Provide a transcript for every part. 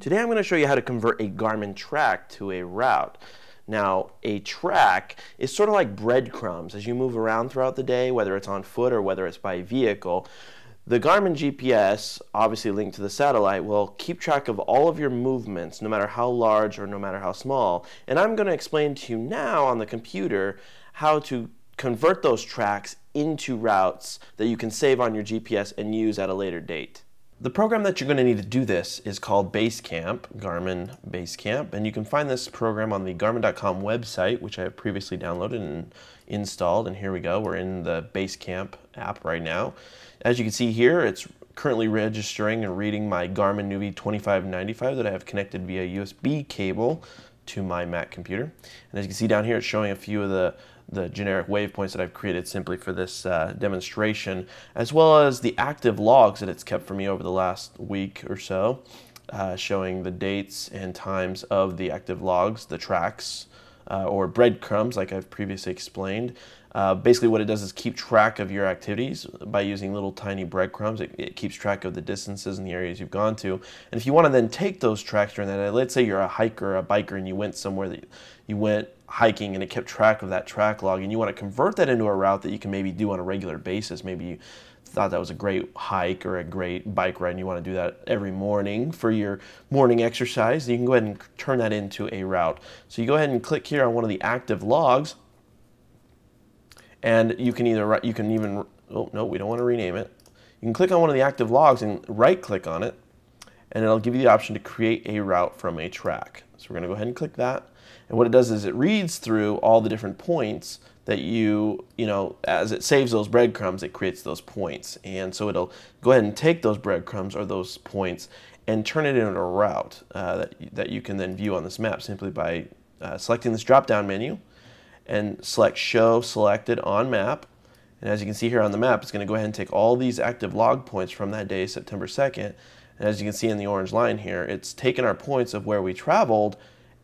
Today I'm going to show you how to convert a Garmin track to a route. Now, a track is sort of like breadcrumbs as you move around throughout the day, whether it's on foot or whether it's by vehicle. The Garmin GPS, obviously linked to the satellite, will keep track of all of your movements, no matter how large or no matter how small. And I'm going to explain to you now on the computer how to convert those tracks into routes that you can save on your GPS and use at a later date. The program that you're going to need to do this is called Basecamp, Garmin Basecamp, and you can find this program on the Garmin.com website, which I have previously downloaded and installed. And here we go, we're in the Basecamp app right now. As you can see here, it's currently registering and reading my Garmin Nuvi 2595 that I have connected via USB cable to my Mac computer. And as you can see down here, it's showing a few of the the generic waypoints that I've created simply for this uh, demonstration, as well as the active logs that it's kept for me over the last week or so, uh, showing the dates and times of the active logs, the tracks, uh, or breadcrumbs, like I've previously explained. Uh, basically, what it does is keep track of your activities by using little tiny breadcrumbs. It, it, keeps track of the distances and the areas you've gone to. And if you want to then take those tracks during that day, let's say you're a hiker a biker and you went somewhere that you went hiking and it kept track of that track log, and you want to convert that into a route that you can maybe do on a regular basis. Maybe you thought that was a great hike or a great bike ride and you want to do that every morning for your morning exercise, you can go ahead and turn that into a route. So you go ahead and click here on one of the active logs and you can either, you can even, oh no, we don't want to rename it. You can click on one of the active logs and right click on it and it'll give you the option to create a route from a track. So we're going to go ahead and click that. And what it does is it reads through all the different points that you, you know, as it saves those breadcrumbs, it creates those points. And so it'll go ahead and take those breadcrumbs or those points and turn it into a route uh, that, that you can then view on this map simply by uh, selecting this drop-down menu and select Show Selected on Map. And as you can see here on the map, it's going to go ahead and take all these active log points from that day, September 2nd. And as you can see in the orange line here, it's taken our points of where we traveled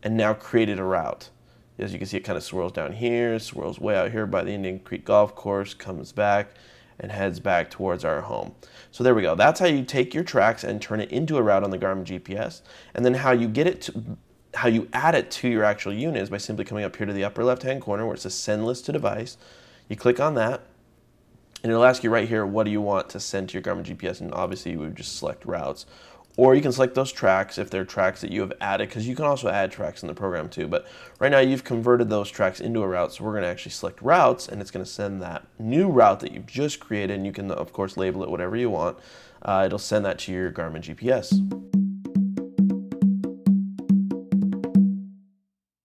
and now created a route. As you can see, it kind of swirls down here, swirls way out here by the Indian Creek Golf Course, comes back, and heads back towards our home. So there we go. That's how you take your tracks and turn it into a route on the Garmin GPS. And then how you get it to, how you add it to your actual unit is by simply coming up here to the upper left-hand corner where it says send list to device. You click on that, and it'll ask you right here, what do you want to send to your Garmin GPS? And obviously you would just select routes. Or you can select those tracks if they're tracks that you have added, because you can also add tracks in the program too. But right now you've converted those tracks into a route, so we're going to actually select routes, and it's going to send that new route that you've just created, and you can, of course, label it whatever you want. Uh, it'll send that to your Garmin GPS.